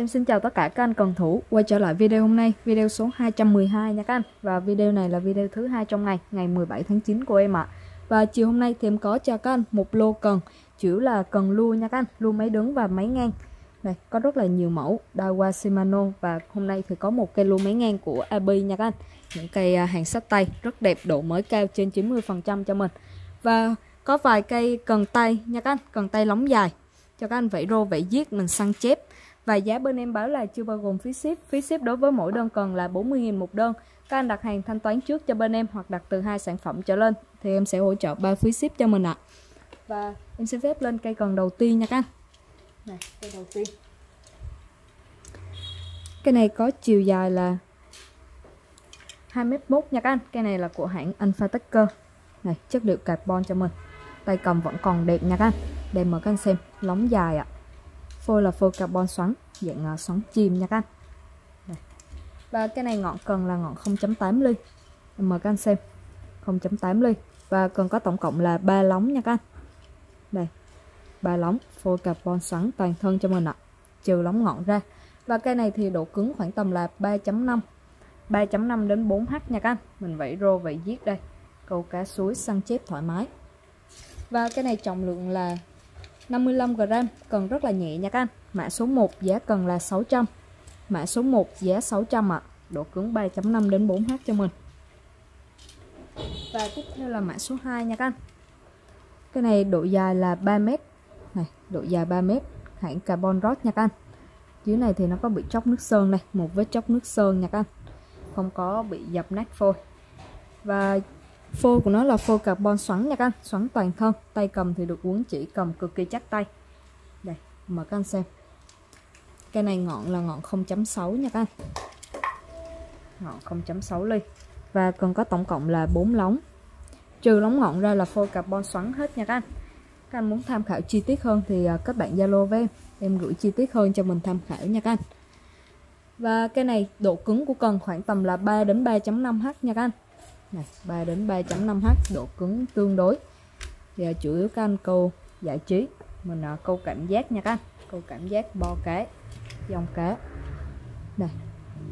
Em xin chào tất cả các anh cần thủ quay trở lại video hôm nay, video số 212 nha các anh. Và video này là video thứ hai trong ngày, ngày 17 tháng 9 của em ạ. À. Và chiều hôm nay thì em có cho các anh một lô cần, chủ là cần lua nha các anh, lua máy đứng và máy ngang. Này, có rất là nhiều mẫu Daiwa Shimano và hôm nay thì có một cây lua máy ngang của AB nha các anh. Những cây à, hàng sắt tay rất đẹp, độ mới cao trên 90% cho mình. Và có vài cây cần tay nha các anh, cần tay lóng dài cho các anh vẫy rô vẫy giết mình săn chép và giá bên em báo là chưa bao gồm phí ship. Phí ship đối với mỗi đơn cần là 40.000 một đơn. Các anh đặt hàng thanh toán trước cho bên em hoặc đặt từ hai sản phẩm trở lên thì em sẽ hỗ trợ ba phí ship cho mình ạ. À. Và em xin phép lên cây cần đầu tiên nha các anh. Này, cây đầu tiên. Cái này có chiều dài là 2m1 nha các anh. Cây này là của hãng Alpha Tucker. Này, chất liệu carbon cho mình. Tay cầm vẫn còn đẹp nha các anh. Để mở các anh xem, lóng dài ạ. À phôi là phôi carbon xoắn dạng uh, xoắn chìm nha các anh. Đây. và cái này ngọn cần là ngọn 0.8 ly. Mời các anh xem. 0.8 ly. Và cần có tổng cộng là 3 lóng nha các anh. Đây. Ba lóng phôi carbon xoắn toàn thân cho mình ạ. Trừ lóng ngọn ra. Và cây này thì độ cứng khoảng tầm là 3.5 3.5 đến 4H nha các anh. Mình vẫy rô vẫy giết đây. Câu cá suối săn chép thoải mái. Và cái này trọng lượng là 55g cần rất là nhẹ nha các anh mã số 1 giá cần là 600 mã số 1 giá 600 ạ. À. độ cứng 3.5 đến 4H cho mình. Và tiếp theo là mã số 2 nha các anh cái này độ dài là 3m này, độ dài 3m hãng carbon rod nha các anh dưới này thì nó có bị chóc nước sơn này một vết chóc nước sơn nha các anh không có bị dập nát phôi. Và phô của nó là phô carbon xoắn nha các anh, Xoắn toàn thân. Tay cầm thì được uốn chỉ cầm cực kỳ chắc tay. Đây, mở các anh xem. Cái này ngọn là ngọn 0.6 nha các anh. Ngọn 0.6 ly. Và cần có tổng cộng là 4 lóng. Trừ lóng ngọn ra là phô carbon xoắn hết nha các anh. Các anh muốn tham khảo chi tiết hơn thì à, các bạn Zalo với em. Em gửi chi tiết hơn cho mình tham khảo nha các anh. Và cái này độ cứng của cần khoảng tầm là 3 đến 3.5H nha các anh này 3 đến 3.5H độ cứng tương đối. Và chủ yếu các anh câu giải trí. Mình à, câu cảm giác nha các anh. Câu cảm giác bo cá dòng cá. Này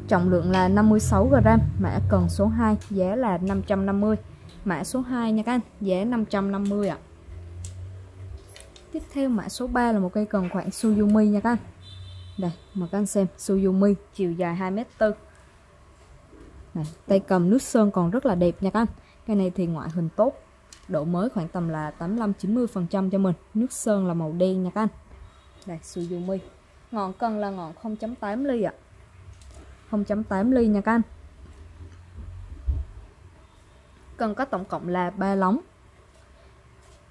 trọng lượng là 56g mã cần số 2 giá là 550 mã số 2 nha các anh giá 550 ạ. À. tiếp theo mã số 3 là một cây cần khoảng Suzumi nha các anh. Đây mà các anh xem Suzumi chiều dài 2m4 này, tay cầm nước sơn còn rất là đẹp nha các anh. Cái này thì ngoại hình tốt độ mới khoảng tầm là 85-90% cho mình. Nước sơn là màu đen nha các anh. Đây Suzumi. Ngọn cần là ngọn 0.8 ly ạ. À. 0.8 ly nha các anh. Cần có tổng cộng là 3 lóng.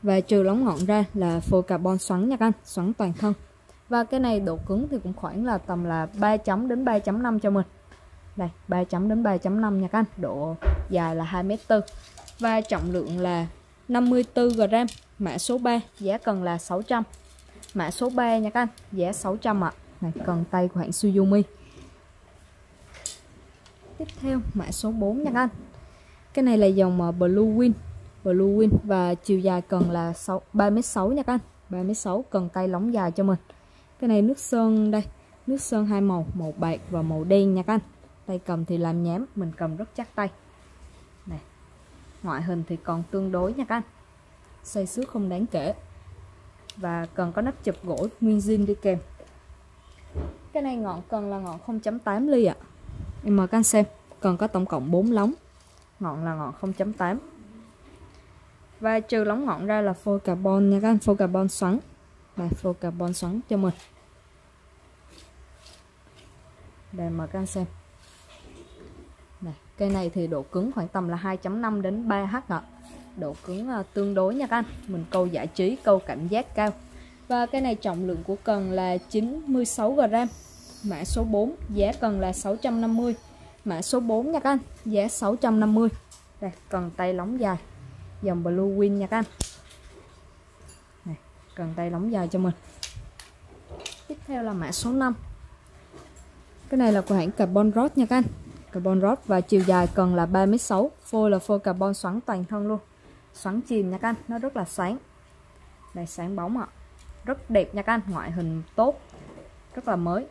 Và trừ lóng ngọn ra là phôi carbon xoắn nha các anh xoắn toàn thân. Và cái này độ cứng thì cũng khoảng là tầm là 3 chấm đến 3.5 cho mình đây 3 chấm đến 3.5 nha các anh. Độ dài là 2m4 và trọng lượng là 54g mã số 3 giá cần là 600 mã số 3 nha các anh giá 600 ạ. À. này cần tay của hãng Suzumi tiếp theo mã số 4 nha các anh. Cái này là dòng ờ, Blue Win. Blue Win và chiều dài cần là 6, 3m6 nha các anh. 3m6 cần tay lóng dài cho mình. Cái này nước sơn đây. Nước sơn hai màu màu bạc và màu đen nha các anh tay cầm thì làm nhám mình cầm rất chắc tay. Này, ngoại hình thì còn tương đối nha các anh. Xây xước không đáng kể. Và cần có nắp chụp gỗ nguyên zin đi kèm. Cái này ngọn cần là ngọn 0.8 ly ạ. À. em mời các anh xem, cần có tổng cộng 4 lóng. Ngọn là ngọn 0.8 và trừ lóng ngọn ra là phôi carbon nha các anh phôi carbon xoắn. Và phôi carbon xoắn cho mình. Đây, mời các anh xem cây này thì độ cứng khoảng tầm là 2.5 đến 3H ạ. Độ cứng à, tương đối nha các anh. Mình câu giải trí, câu cảm giác cao. Và cây này trọng lượng của cần là 96g. Mã số 4 giá cần là 650. Mã số 4 nha các anh, giá 650. Đây, cần tay lóng dài. Dòng Blue Win nha các anh. Này, cần tay lóng dài cho mình. Tiếp theo là mã số 5. Cái này là của hãng Carbon Rod nha các anh carbon rod và chiều dài cần là 3m6 phôi là phôi carbon xoắn toàn thân luôn. Xoắn chìm nha các anh, nó rất là sáng. Đây, sáng bóng ạ. À. rất đẹp nha các anh, ngoại hình tốt, rất là mới.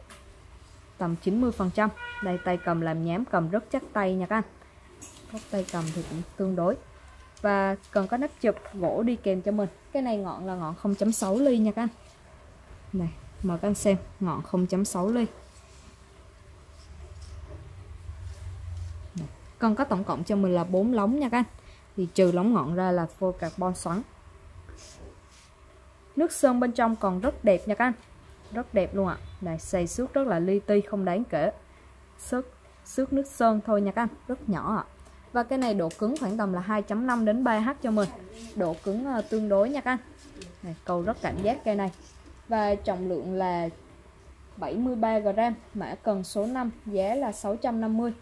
Tầm 90 phần trăm. Đây, tay cầm làm nhám, cầm rất chắc tay nha các anh. Góc tay cầm thì cũng tương đối. Và cần có nắp chụp gỗ đi kèm cho mình. Cái này ngọn là ngọn 0.6 ly nha các anh. Này, mời các anh xem, ngọn 0.6 ly. Cần có tổng cộng cho mình là 4 lóng nha các anh. Thì trừ lóng ngọn ra là phô carbon xoắn. Nước sơn bên trong còn rất đẹp nha các anh. Rất đẹp luôn ạ. À. Này xay xước rất là li ti không đáng kể. Xước, xước nước sơn thôi nha các anh. Rất nhỏ ạ. À. Và cái này độ cứng khoảng tầm là 2.5 đến 3H cho mình. Độ cứng ờ, tương đối nha các anh. Này, Cầu rất cảm giác cây này. Và trọng lượng là 73g Mã cần số 5 Giá là 650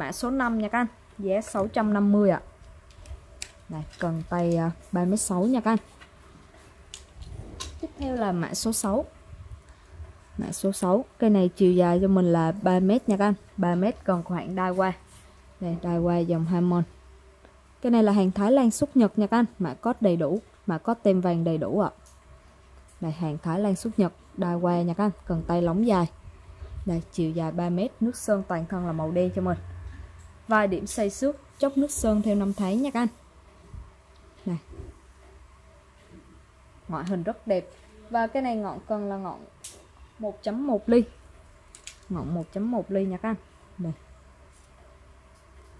Mã số 5 nha các anh. Giá 650 ạ. À. Này, cần tay à, 36 nha các anh. Tiếp theo là mã số 6 Mã số 6 Cây này chiều dài cho mình là 3m nha các anh. 3m còn khoảng đai qua. Đây, đai qua dòng Hamon Cái này là hàng Thái Lan xuất Nhật nha các anh. Mã code đầy đủ, Mã code tem vàng đầy đủ ạ. À. Đây hàng Thái Lan xuất Nhật, Đai qua nha các anh. Cần tay lóng dài. Đây, chiều dài 3m Nước sơn toàn thân là màu đen cho mình. Vài điểm xây xước Chốc nước sơn theo năm tháng nha các anh. Này. Ngoại hình rất đẹp. Và cái này ngọn cần là ngọn 1.1 ly. Ngọn 1.1 ly nha các anh. Đây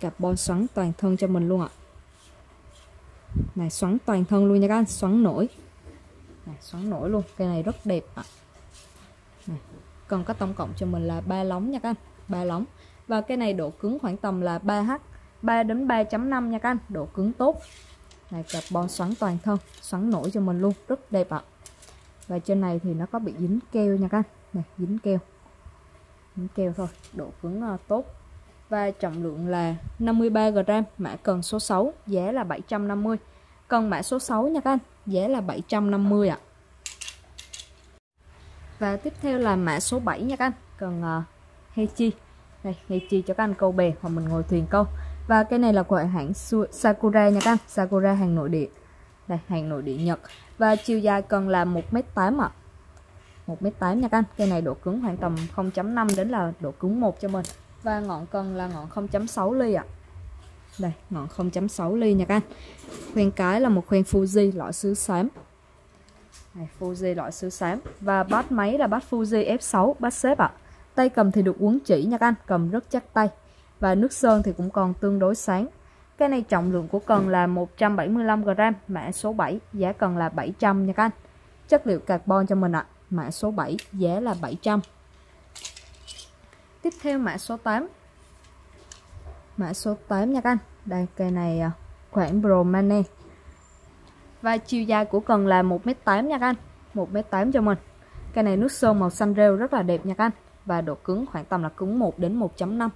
Carbon xoắn toàn thân cho mình luôn ạ. Này xoắn toàn thân luôn nha các anh Xoắn nổi. Này, Xoắn nổi luôn Cây này rất đẹp ạ. Này. cần có tổng cộng cho mình là ba lóng nha các anh ba lóng. Và cái này độ cứng khoảng tầm là 3H 3 đến 3.5 nha các anh Độ cứng tốt. Này carbon xoắn toàn thân xoắn nổi cho mình luôn rất đẹp ạ. À. và trên này thì nó có bị dính keo nha các anh. Này dính keo. Dính keo thôi độ cứng uh, tốt. Và trọng lượng là 53g mã cần số 6 giá là 750 cần mã số 6 nha các anh giá là 750 ạ. À. và tiếp theo là mã số 7 nha các anh cần uh, Hechi ngay chi cho các anh câu bè hoặc mình ngồi thuyền câu. Và cái này là của hãng Sakura nha các anh. Sakura hàng nội địa. Đây hàng nội địa Nhật. Và chiều dài cần là 1m8 ạ. À. 1m8 nha các anh. Cây này độ cứng khoảng tầm 0.5 đến là độ cứng 1 cho mình. Và ngọn cần là ngọn 0.6 ly ạ. À. đây ngọn 0.6 ly nha các anh. Khoen cái là một khoen Fuji loại sứ xám. Này, Fuji loại sứ xám. Và bát máy là bát Fuji F6 bát xếp ạ. à tay cầm thì được uốn chỉ nha các anh cầm rất chắc tay và nước sơn thì cũng còn tương đối sáng. Cái này trọng lượng của cần là 175g, mã số 7, giá cần là 700 nha các anh. Chất liệu carbon cho mình ạ, à. mã số 7, giá là 700. Tiếp theo mã số 8. Mã số 8 nha các anh. Đây cây này à, khoảng Bromane. Và chiều dài của cần là 1m8 nha các anh. 1m8 cho mình. Cây này nước sơn màu xanh rêu rất là đẹp nha các anh. Và độ cứng khoảng tầm là cứng 1 đến 1.5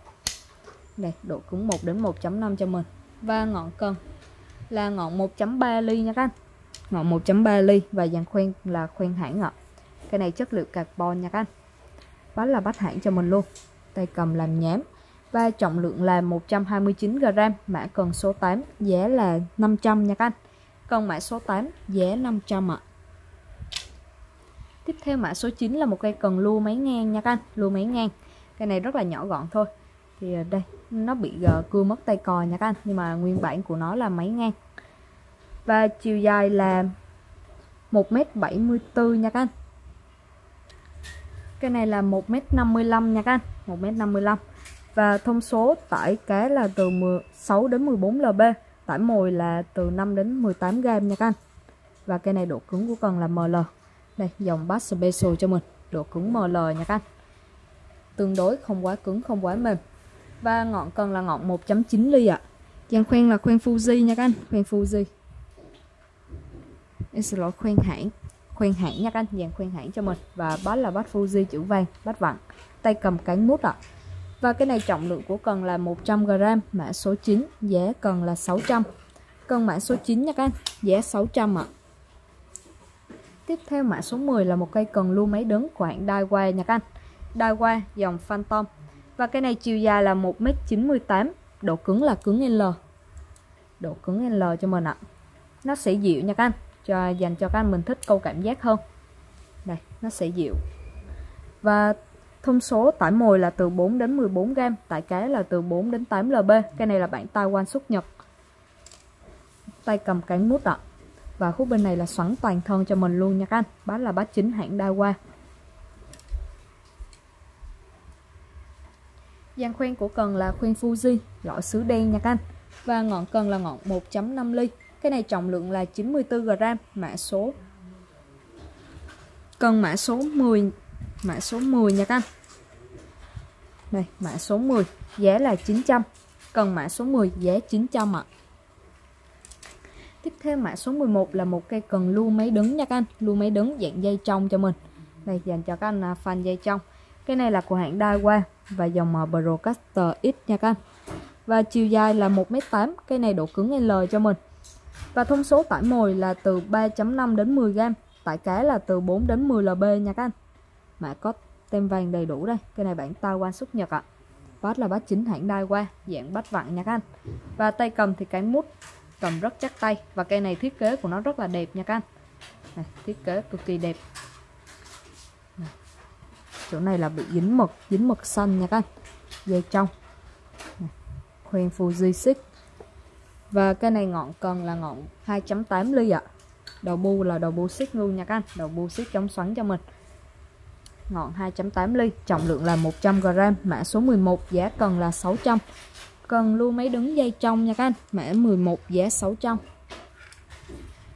đây, độ cứng 1 đến 1.5 cho mình. Và ngọn cần là ngọn 1.3 ly nha các anh. Ngọn 1.3 ly và dàn khoen là khoen hãng ạ. Cái này chất liệu carbon nha các anh. Bát là bát hãng cho mình luôn. Tay cầm làm nhám và trọng lượng là 129g mã cần số 8 giá là 500 nha các anh. Còn mã số 8 giá 500 ạ. à tiếp theo mã số 9 là một cây cần lua máy ngang nha các anh lua máy ngang. Cây này rất là nhỏ gọn thôi. Thì ờ, đây nó bị uh, cưa mất tay cò nha các anh nhưng mà nguyên bản của nó là máy ngang. Và chiều dài là 1m74 nha các anh. Cây này là 1m55 nha các anh 1m55 và thông số tải cá là từ 6 đến 14 lb tải mồi là từ 5 đến 18 g nha các anh. Và cây này độ cứng của cần là ML đây dòng bass special cho mình độ cứng ML nha các anh tương đối không quá cứng không quá mềm và ngọn cần là ngọn 1.9 ly ạ. Dạ, à. Dàn khoen là khoen Fuji nha các anh, khoen Fuji. Em xin lỗi khoen hãng, khoen hãng nha các anh, dạ, dàn khoen hãng cho mình và bát là bát Fuji chữ vàng, bát vặn, tay cầm cán mút ạ. À. Và cái này trọng lượng của cần là 100g, mã số 9, giá cần là 600. Cần mã số 9 nha các anh, giá 600 ạ. À. Tiếp theo mã số 10 là một cây cần lưu máy đứng của hãng Daiwa Nhật anh. Daiwa dòng Phantom và cây này chiều dài là 1m98 Độ cứng là cứng L Độ cứng L cho mình ạ Nó sẽ dịu nha các anh cho Dành cho các anh mình thích câu cảm giác hơn Đây nó sẽ dịu Và Thông số tải mồi là từ 4 đến 14 gram, tải cá là từ 4 đến 8 lb. Cái này là bản Taiwan xuất nhật. Tay cầm cán mút ạ. À. Và khúc bên này là xoắn toàn thân cho mình luôn nha các anh. Bát là bát chính hãng đa qua Giàn khoen của cần là khoen Fuji, loại sứ đen nha các anh. Và ngọn cần là ngọn 1.5 ly. Cái này trọng lượng là 94g, mã số cần mã số 10 mã số 10 nha các anh đây mã số 10 giá là 900 cần mã số 10 giá 900 ạ à tiếp theo mã số 11 là một cây cần lưu máy đứng nha các anh. Lưu máy đứng, dạng dây trong cho mình. Đây, dành cho các anh à, fan dây trong. Cái này là của hãng Daiwa và dòng à, Broadcaster X nha các anh. Và chiều dài là 1m8 cây này độ cứng L cho mình. Và thông số tải mồi là từ 3.5 đến 10 g tải cá là từ 4 đến 10 lb nha các anh. Mã có tem vàng đầy đủ đây. Cái này bản Taiwan xuất nhật ạ. À. bát là bát chính hãng Daiwa dạng bát vặn nha các anh. Và tay cầm thì cái mút cầm rất chắc tay. Và cây này thiết kế của nó rất là đẹp nha các anh. Này, thiết kế cực kỳ đẹp. Này. chỗ này là bị dính mực dính mực xanh nha các anh. Dây trong. Này. khoen Fuji 6 và cây này ngọn cần là ngọn 2.8 ly ạ. À. đầu bu là đầu bu xích luôn nha các anh. Đầu bu xích chống xoắn cho mình. Ngọn 2.8 ly trọng lượng là 100g mã số 11 giá cần là 600 cần luôn máy đứng dây trong nha các anh. Mã 11 giá 600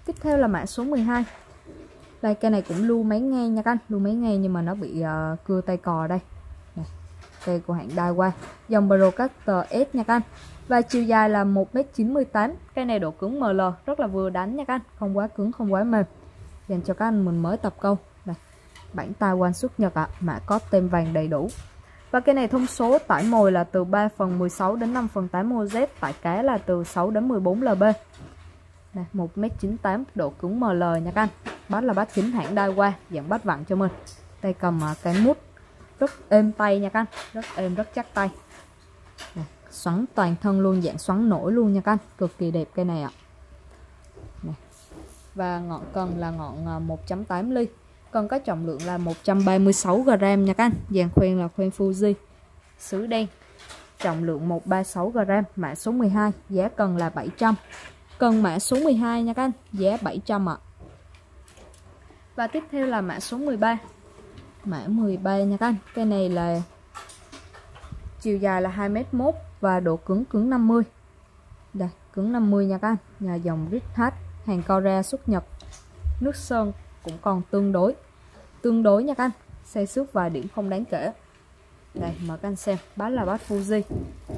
tiếp theo là mã số 12 đây cây này cũng lưu máy ngay nha các anh. Lưu máy ngay nhưng mà nó bị uh, cưa tay cò đây. Này. cây của hãng Daiwa. Dòng Broadcaster S nha các anh. Và chiều dài là 1m98 cây này độ cứng ML rất là vừa đánh nha các anh. Không quá cứng không quá mềm. Dành cho các anh mình mới tập câu. Này bản quan xuất nhật ạ. À, mã có tem vàng đầy đủ và cái này thông số tải mồi là từ 3 phần 16 đến 5 phần 8 OZ tải cá là từ 6 đến 14 lb này 1m98 độ cứng ML nha các anh. Bát là bát chính hãng Daiwa dạng bát vặn cho mình. Tay cầm à, cái mút rất êm tay nha các anh. Rất êm rất chắc tay. Này, xoắn toàn thân luôn dạng xoắn nổi luôn nha các anh. Cực kỳ đẹp cây này ạ. Này. và ngọn cần là ngọn à, 1.8 ly còn có trọng lượng là 136g nha các anh. Dàn khoen là khoen Fuji. Sứ đen, trọng lượng 136g mã số 12 giá cần là 700 cần mã số 12 nha các anh, giá 700 ạ. Và tiếp theo là mã số 13 mã 13 nha các anh, cái này là chiều dài là 2m1 và độ cứng cứng 50 đây, cứng 50 nha các anh, nhà dòng Rithat hàng Korea xuất Nhật nước sơn cũng còn tương đối. Tương đối nha các anh xây xước vài điểm không đáng kể. Đây mời các anh xem. Bát là bát Fuji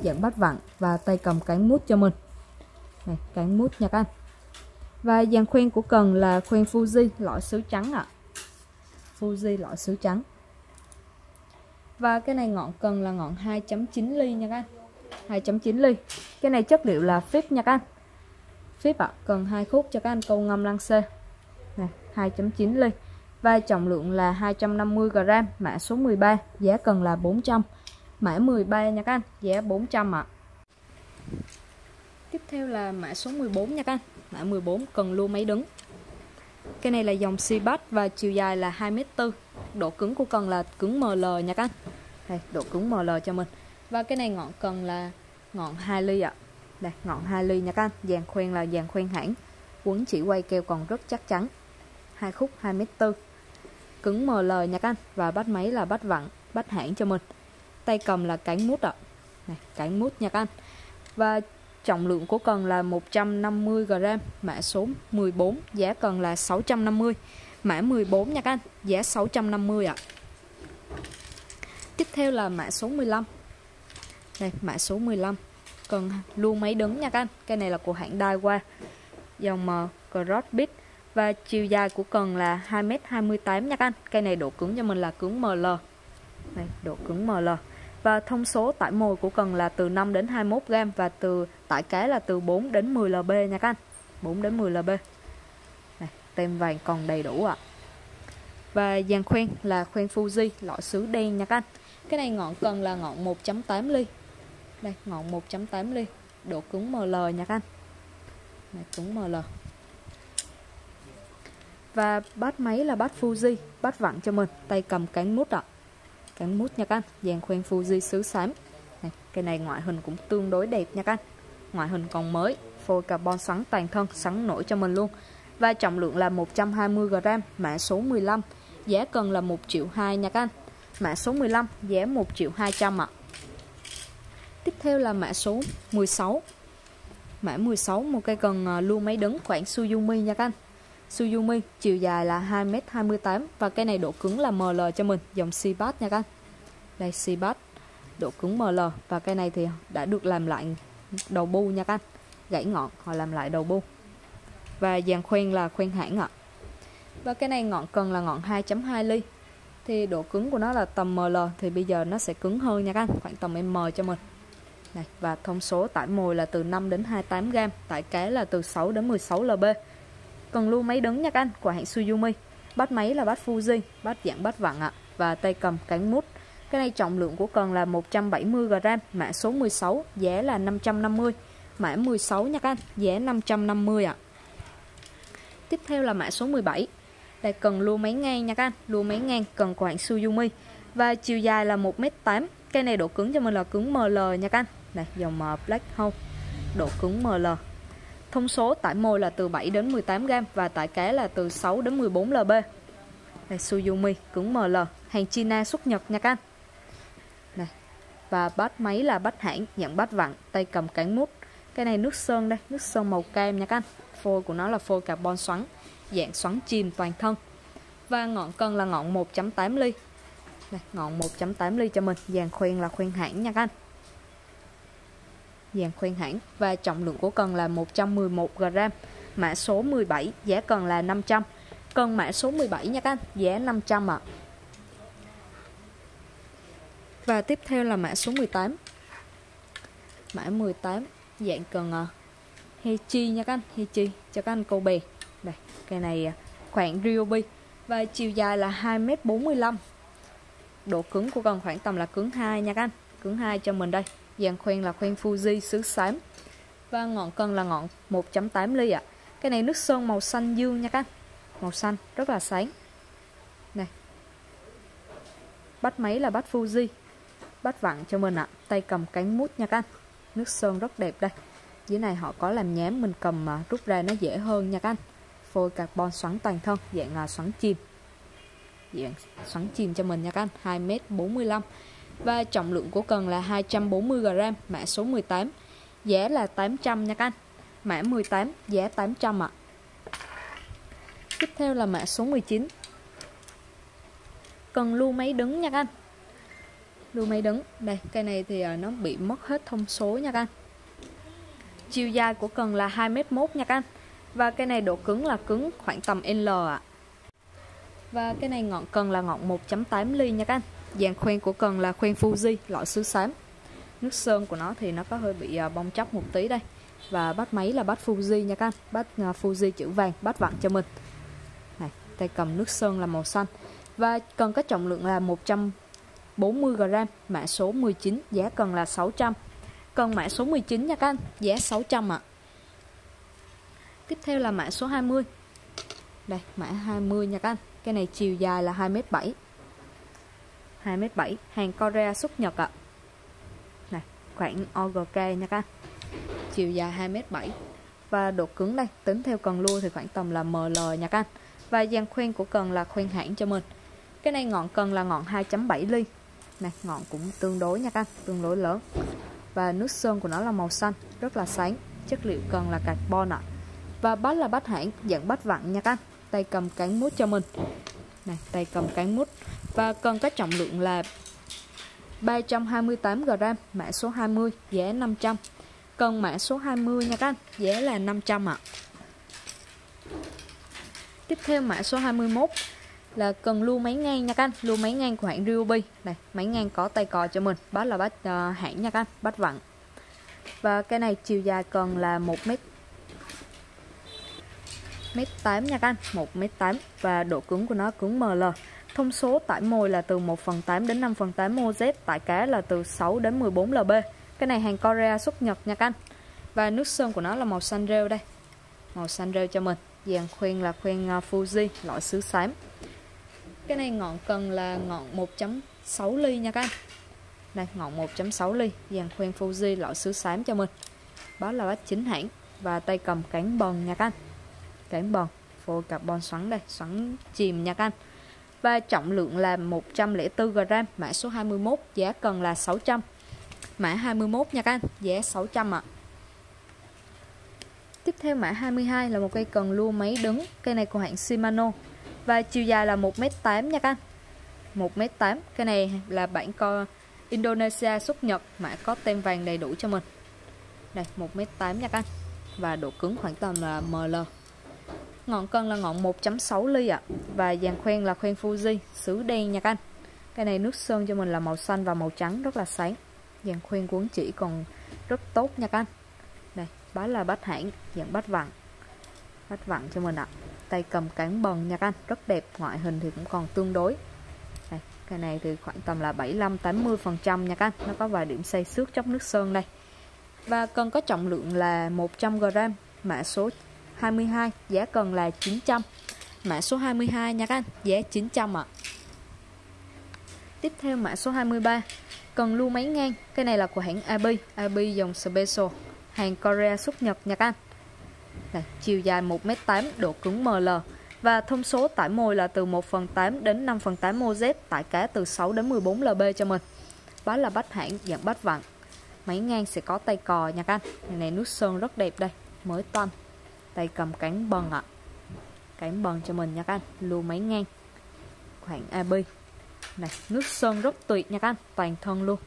dạng bát vặn và tay cầm cán mút cho mình. Này cán mút nha các anh. Và dàn khoen của cần là khoen Fuji loại sứ trắng ạ. À. Fuji loại sứ trắng. Và cái này ngọn cần là ngọn 2.9 ly nha các anh. 2.9 ly. Cái này chất liệu là phíp nha các anh. Phíp ạ à, cần hai khúc cho các anh câu ngâm lăng xê. 2.9 ly. Và trọng lượng là 250g mã số 13 giá cần là 400 mã 13 nha các anh, giá 400 ạ. À. tiếp theo là mã số 14 nha các anh, mã 14 cần lưu máy đứng. Cái này là dòng Seabass và chiều dài là 2m4 độ cứng của cần là cứng ML nha các anh. Đây, độ cứng ML cho mình. Và cái này ngọn cần là ngọn 2 ly ạ. À. đây, ngọn 2 ly nha các anh, dàn khoen là dàn khoen hãng. Quấn chỉ quay keo còn rất chắc chắn hai khúc 2m4 cứng ML nha các anh và bắt máy là bắt vặn bắt hãng cho mình. Tay cầm là cánh mút ạ. Này cánh mút nhạc anh. Và trọng lượng của cần là 150g mã số 14 giá cần là 650 mã 14 nha các anh giá 650 ạ. Tiếp theo là mã số 15 đây mã số 15 cần luôn máy đứng nha các anh. Cái này là của hãng Daiwa. Dòng ờ, uh, Crossbit và chiều dài của cần là 2m28 nha các anh. Cây này độ cứng cho mình là cứng ML đây, độ cứng ML và thông số tải mồi của cần là từ 5 đến 21 g và từ tải cá là từ 4 đến 10 lb nha các anh. 4 đến 10 lb này, tem vàng còn đầy đủ ạ. À. và dàn khoen là khoen Fuji lõi sứ đen nha các anh. Cái này ngọn cần là ngọn 1.8 ly. Đây ngọn 1.8 ly. Độ cứng ML nha các anh. Này, cứng ML và bát máy là bát Fuji bát vặn cho mình. Tay cầm cán mút ạ. Cán mút nha các anh. Dàn khoen Fuji xứ xám. Này, cái này ngoại hình cũng tương đối đẹp nha các anh. Ngoại hình còn mới phôi carbon sắn toàn thân sắn nổi cho mình luôn. Và trọng lượng là 120g mã số 15 giá cần là 1 triệu 2 nha các anh. Mã số 15 giá 1 triệu 200 ạ. Tiếp theo là mã số 16 mã 16 một cây cần à, lưu máy đứng khoảng Suzumi nha các anh. Suzumi chiều dài là 2m28 và cây này độ cứng là ML cho mình dòng Seabass nha các anh. Đây Seabass độ cứng ML và cây này thì đã được làm lại đầu bu nha các anh. Gãy ngọn họ làm lại đầu bu. Và dàn khoen là khoen hãng ạ. Và cái này ngọn cần là ngọn 2.2 ly. Thì độ cứng của nó là tầm ML thì bây giờ nó sẽ cứng hơn nha các anh khoảng tầm M cho mình. Này và thông số tải mồi là từ 5 đến 28 g, tải cá là từ 6 đến 16 lb cần lưu máy đứng nha các anh của hãng Suzumi bắt máy là bắt Fuji bắt dạng bắt vặn ạ, và tay cầm cánh mút. Cái này trọng lượng của cần là 170g mã số 16 giá là 550 mã 16 nha các anh, giá 550 ạ. Tiếp theo là mã số 17 đây, cần lua máy ngang nha các anh lua máy ngang cần của hãng Suzumi và chiều dài là 1m8 cây này độ cứng cho mình là cứng ML nha các anh. Này dòng ờ, Black Hole. Độ cứng ML thông số tại môi là từ 7 đến 18 g và tại cá là từ 6 đến 14 lb. Đây, Suzumi cứng ML hàng China xuất Nhật nha các anh. Này và bát máy là bát hãng dạng bát vặn tay cầm cán mút. Cái này nước sơn đây nước sơn màu cam nha các anh. Phôi của nó là phôi carbon xoắn dạng xoắn chìm toàn thân. Và ngọn cân là ngọn 1.8 ly. Này, ngọn 1.8 ly cho mình dàn khuyên là khuyên hãng nha các anh dàn khuyên hãng và trọng lượng của cần là 111g mã số 17 giá cần là 500 cần mã số 17 nha các anh giá 500 ạ. À. và tiếp theo là mã số 18 mã 18 dạng cần à, Hechi nha các anh Hechi cho các anh cô bè. Đây cây này à, khoảng Ryobi và chiều dài là 2m45 độ cứng của cần khoảng tầm là cứng 2 nha các anh cứng 2 cho mình đây dàn khoen là khoen Fuji xứ xám. Và ngọn cân là ngọn 1.8 ly ạ. À. cái này nước sơn màu xanh dương nha các anh. Màu xanh, rất là sáng. Này bắt máy là bắt Fuji bắt vặn cho mình ạ. À. tay cầm cánh mút nha các anh. Nước sơn rất đẹp đây. Dưới này họ có làm nhám, mình cầm mà rút ra nó dễ hơn nha các anh. Phôi carbon xoắn toàn thân, dạng là xoắn chìm dạng xoắn chìm cho mình nha các anh. 2m45 và trọng lượng của cần là 240g mã số 18 giá là 800 nha các anh. Mã 18 giá 800 ạ. À. tiếp theo là mã số 19 cần lưu máy đứng nha các anh. Lưu máy đứng. Đây, cây này thì à, nó bị mất hết thông số nha các anh. Chiều dài của cần là 2m1 nha các anh. Và cây này độ cứng là cứng khoảng tầm L ạ. À. và cái này ngọn cần là ngọn 1.8 ly nha các anh dàn khoen của cần là khoen Fuji, loại sứ xám. Nước sơn của nó thì nó có hơi bị à, bong chóc một tí đây. Và bắt máy là bắt Fuji nha các anh. Bắt à, Fuji chữ vàng bắt vặn cho mình. Này, tay cầm nước sơn là màu xanh. Và cần có trọng lượng là 140g mã số 19 giá cần là 600 cần mã số 19 nha các anh, giá 600 ạ. À. tiếp theo là mã số 20 đây, mã 20 nha các anh. Cái này chiều dài là 2m7 2m7 hàng Korea xuất Nhật ạ. Này khoảng OGK nha các chiều dài 2m7 và độ cứng đây tính theo cần lua thì khoảng tầm là ML nha các anh. Và dàn khoen của cần là khoen hãng cho mình. Cái này ngọn cần là ngọn 2.7 ly. Này ngọn cũng tương đối nha các anh tương đối lớn. Và nước sơn của nó là màu xanh rất là sáng. Chất liệu cần là carbon ạ. Và bát là bát hãng dạng bát vặn nha các anh. Tay cầm cán mút cho mình này tay cầm cán mút. Và cần có trọng lượng là 328g mã số 20 giá 500 cần mã số 20 nha các anh giá là 500 ạ. À. tiếp theo mã số 21 là cần lưu máy ngang nha các anh lưu máy ngang của hãng Ryobi. Này máy ngang có tay cò cho mình bát là bát uh, hãng nha các anh bát vặn. Và cái này chiều dài cần là 1 mét 1m8 nha các anh. 1m8 và độ cứng của nó cứng ML thông số tải mồi là từ 1 phần 8 đến 5 phần 8 MOZ tải cá là từ 6 đến 14 lb cái này hàng Korea xuất Nhật nha các anh. Và nước sơn của nó là màu xanh rêu đây. Màu xanh rêu cho mình. Dàn khuyên là khuyên à, Fuji, loại sứ xám. Cái này ngọn cần là ngọn 1.6 ly nha các anh. Đây, ngọn 1.6 ly. Dàn khuyên Fuji, loại sứ xám cho mình. Đó là bát chính hãng và tay cầm cán bần nha các anh cán bần phôi carbon xoắn đây, xoắn chìm nha các anh. Và trọng lượng là 104g mã số 21 giá cần là 600 mã 21 nha các anh, giá 600 ạ. À. tiếp theo mã 22 là một cây cần lua máy đứng, cây này của hãng Shimano. Và chiều dài là 1m8 nha các anh. 1m8 cái này là bản co Indonesia xuất Nhật, mã có tem vàng đầy đủ cho mình. Đây 1m8 nha các anh. Và độ cứng khoảng tầm là ML ngọn cân là ngọn 1.6 ly ạ. À. và dàn khoen là khoen Fuji xứ đen nha các anh. Cái này nước sơn cho mình là màu xanh và màu trắng rất là sáng. Dàn khoen cuốn chỉ còn rất tốt nha các anh. Đây bá là bát hãng dạng bát vặn. Bát vặn cho mình ạ. À. tay cầm cán bần nha các anh rất đẹp ngoại hình thì cũng còn tương đối. Đây, cái này thì khoảng tầm là 75 80 phần trăm nha các anh. Nó có vài điểm xây xước chóc nước sơn đây. Và cần có trọng lượng là 100 g mã số 22 giá cần là 900 mã số 22 nha các anh giá 900 ạ. À. tiếp theo mã số 23 cần lưu máy ngang. Cái này là của hãng AB AB dòng Special hàng Korea xuất Nhật nha các anh. Đây, chiều dài 1m8 độ cứng ML và thông số tải mồi là từ 1 phần 8 đến 5 phần 8 MOZ tải cá từ 6 đến 14 lb cho mình. Đó là bách hãng dạng bách vặn máy ngang sẽ có tay cò nha các anh. Này nước sơn rất đẹp đây mới toanh tay cầm cán bần ạ. À. cán bần cho mình nha các anh. Lưu máy ngang. Khoảng AB này, nước sơn rất tuyệt nha các anh. Toàn thân luôn.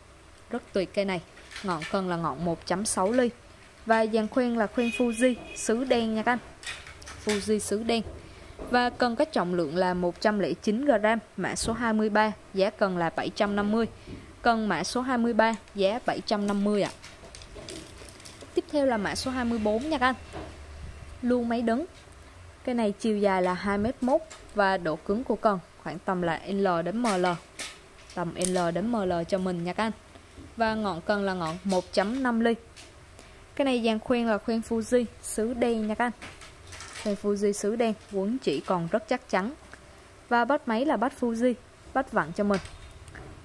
Rất tuyệt cây này. Ngọn cân là ngọn 1.6 ly. Và dàn khuyên là khuyên Fuji sứ đen nha các anh. Fuji sứ đen. Và cân có trọng lượng là 109g mã số 23 giá cân là 750 cân mã số 23 giá 750 ạ. À. tiếp theo là mã số 24 nha các anh luôn máy đứng cái này chiều dài là 2m1 và độ cứng của cần khoảng tầm là L đến ML tầm L đến ML cho mình nha các anh. Và ngọn cần là ngọn 1.5 ly. Cái này dàn khuyên là khuyên Fuji sứ đen nha các anh. Khuyên Fuji sứ đen quấn chỉ còn rất chắc chắn. Và bắt máy là bắt Fuji bắt vặn cho mình.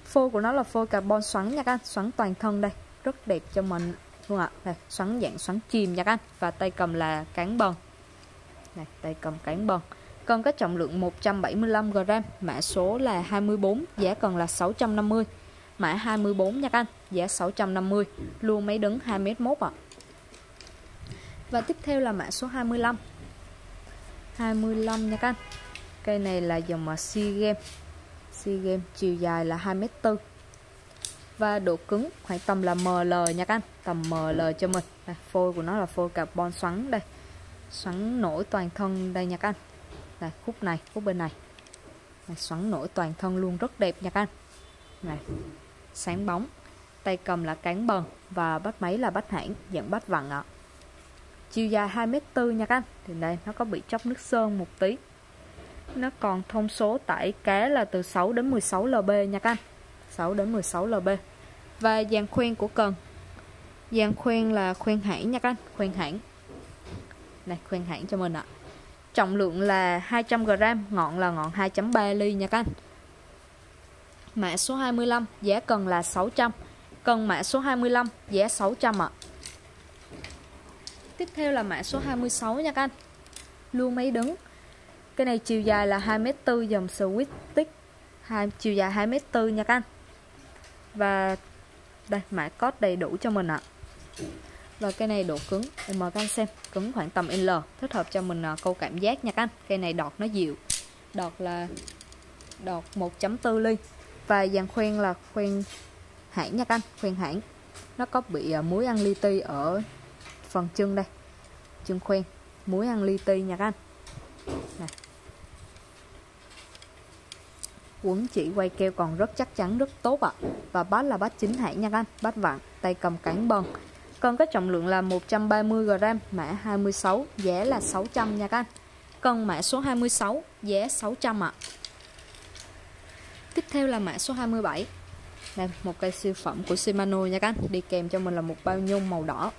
Phôi của nó là phôi carbon xoắn nha các anh, xoắn toàn thân đây, rất đẹp cho mình không ạ. Đây xoắn dạng xoắn chim nha các anh. Và tay cầm là cán bần này, tay cầm cán bần cần có trọng lượng 175g mã số là 24 giá còn là 650 mã 24 nha các anh, giá 650 luôn máy đứng 2m1 ạ. Và tiếp theo là mã số 25 25 nha các anh. Cây này là dòng mà SEA game. SEA game chiều dài là 2m4 và độ cứng. Khoảng tầm là ML nha các anh. Tầm ML cho mình. Đây, phôi của nó là phôi carbon xoắn đây. Xoắn nổi toàn thân đây nha các anh. Đây khúc này khúc bên này. Đây, xoắn nổi toàn thân luôn rất đẹp nha các anh. Này sáng bóng. Tay cầm là cán bần và bắt máy là bắt hãng dẫn bắt vặn ạ. Chiều dài 2m4 nha các anh. Thì đây nó có bị chóc nước sơn một tí. Nó còn thông số tải cá là từ 6 đến 16 lb nha các anh. 16 đến 16 lb và dàn khuyên của cần. Dàn khuyên là khuyên hãng nha các anh, khuyên hãng. Này, khuyên hãng cho mình ạ. Trọng lượng là 200g ngọn là ngọn 2.3 ly nha các anh. Mã số 25 giá cần là 600 cần mã số 25 giá 600 ạ. Tiếp theo là mã số 26 nha các anh. Luôn máy đứng. Cái này chiều dài là 2m4 dòng switch stick. Hai, chiều dài 2m4 nha các anh và đây mã code đầy đủ cho mình ạ. Và cái này độ cứng em mời các anh xem cứng khoảng tầm L thích hợp cho mình à, câu cảm giác nha các anh. Cây này đọt nó dịu đọt là đọt 1.4 ly. Và dàn khoen là khoen hãng nha các anh khoen hãng. Nó có bị à, muối ăn li ti ở phần chân đây. Chân khoen muối ăn li ti nha các anh. Này quấn chỉ quay keo còn rất chắc chắn, rất tốt ạ. À. và bát là bát chính hãng nha các anh, bát vặn tay cầm cán bần. Cần có trọng lượng là 130g mã 26 giá là 600 nha các anh. Cần mã số 26 giá 600 ạ. À. tiếp theo là mã số 27 đây, một cây siêu phẩm của Shimano nha các anh, đi kèm cho mình là một bao nhung màu đỏ.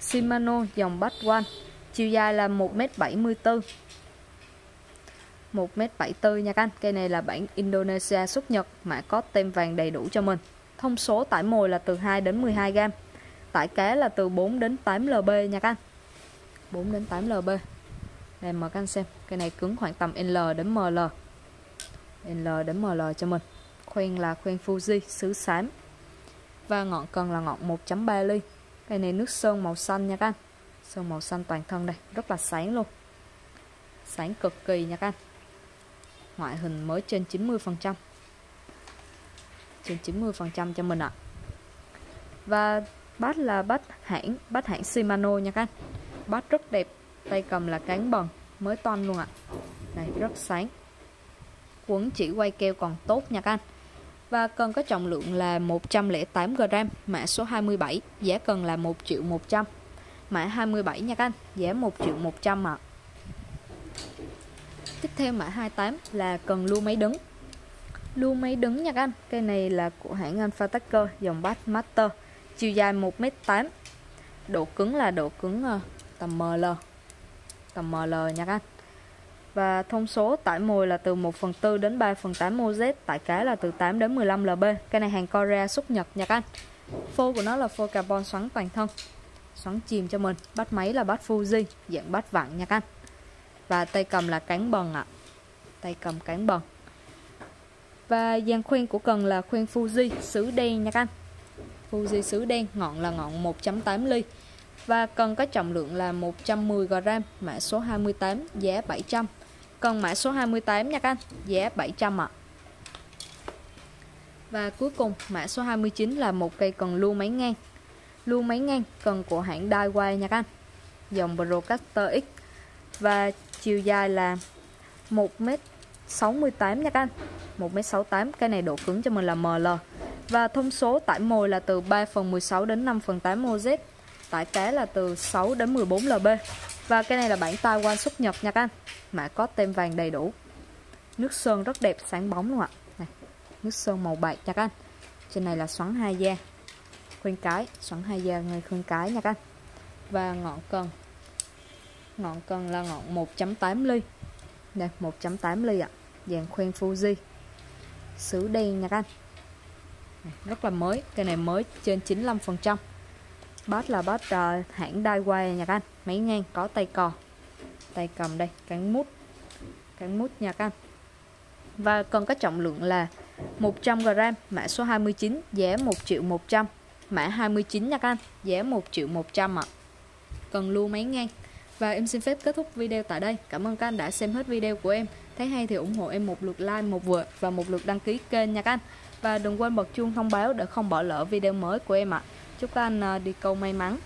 Shimano dòng Bad One chiều dài là 1m74 1m74 nha các anh. Cây này là bản Indonesia xuất nhật Mã có tem vàng đầy đủ cho mình. Thông số tải mồi là từ 2 đến 12 gram Tải cá là từ 4 đến 8 lb nha các anh. 4 đến 8 lb. Đây, mời các anh xem. Cây này cứng khoảng tầm L đến ML L. Đến ML cho mình. Khoen là khoen Fuji, xứ xám. Và ngọn cần là ngọn 1.3 ly. Cây này nước sơn màu xanh nha các anh. Sơn màu xanh toàn thân đây, Rất là sáng luôn. Sáng cực kỳ nha các anh. Ngoại hình mới trên 90% Trên 90% cho mình ạ à. Và bát là bát hãng Bát hãng Shimano nha các anh Bát rất đẹp Tay cầm là cán bần Mới toan luôn ạ à. Này rất sáng Quấn chỉ quay keo còn tốt nha các anh và cần có trọng lượng là 108g, mã số 27, giá cần là 1 triệu 100. Mã 27 nha các anh, giá 1 triệu 100 ạ. À. Tiếp theo mã 28 là cần lưu máy đứng. Lưu máy đứng nha các anh. Cây này là của hãng Alpha Taker dòng Bass Master, chiều dài 1m8. Độ cứng là độ cứng ờ, tầm ML. Tầm ML nha các anh và thông số tải mồi là từ 1 phần 4 đến 3 phần 8 MOZ tải cá là từ 8 đến 15 lb cái này hàng Korea xuất Nhật nha các anh phô của nó là phô carbon xoắn toàn thân xoắn chìm cho mình bắt máy là bắt Fuji dạng bắt vặn nha các anh và tay cầm là cán bần ạ. À. tay cầm cán bần. Và dàn khuyên của cần là khuyên Fuji sứ đen nha các anh. Fuji sứ đen, ngọn là ngọn 1.8 ly. Và cần có trọng lượng là 110g mã số 28 giá 700 Cần mã số 28 nha các anh, Giá 700 ạ. À. Và cuối cùng, mã số 29 là một cây cần lưu máy ngang. Lưu máy ngang cần của hãng Daiwa nha các anh. Dòng Procaster X. Và chiều dài là 1m68 nha các anh. 1m68 Cái này độ cứng cho mình là ML Và thông số tải mồi là từ 3 phần 16 đến 5 phần 8 OZ Tải cá là từ 6 đến 14 LB và cái này là bản Taiwan xuất nhập nha các anh. Mã có tem vàng đầy đủ. Nước sơn rất đẹp sáng bóng luôn ạ. Này, Nước sơn màu bạc nha các anh. Trên này là xoắn hai da. Khuyên cái Xoắn hai da ngay khuyên cái nha các anh. Và ngọn cần. Ngọn cần là ngọn 1.8 ly. Đây 1.8 ly ạ. À. Dàn khoen Fuji. Sứ đen nha các anh Rất là mới. Cây này mới trên 95 phần trăm. Bát là bát uh, hãng Daiwa nha các anh. Máy ngang có tay cò. Tay cầm đây, cán mút. Cán mút nha các anh. Và cần có trọng lượng là 100g Mã số 29 Giá 1 triệu 100 Mã 29 nha các anh Giá 1 triệu 100 ạ. À. Cần lưu máy ngang. Và em xin phép kết thúc video tại đây. Cảm ơn các anh đã xem hết video của em. Thấy hay thì ủng hộ em một lượt like, một vượt và một lượt đăng ký kênh nha các anh. Và đừng quên bật chuông thông báo để không bỏ lỡ video mới của em ạ. Chúc các anh à, đi câu may mắn.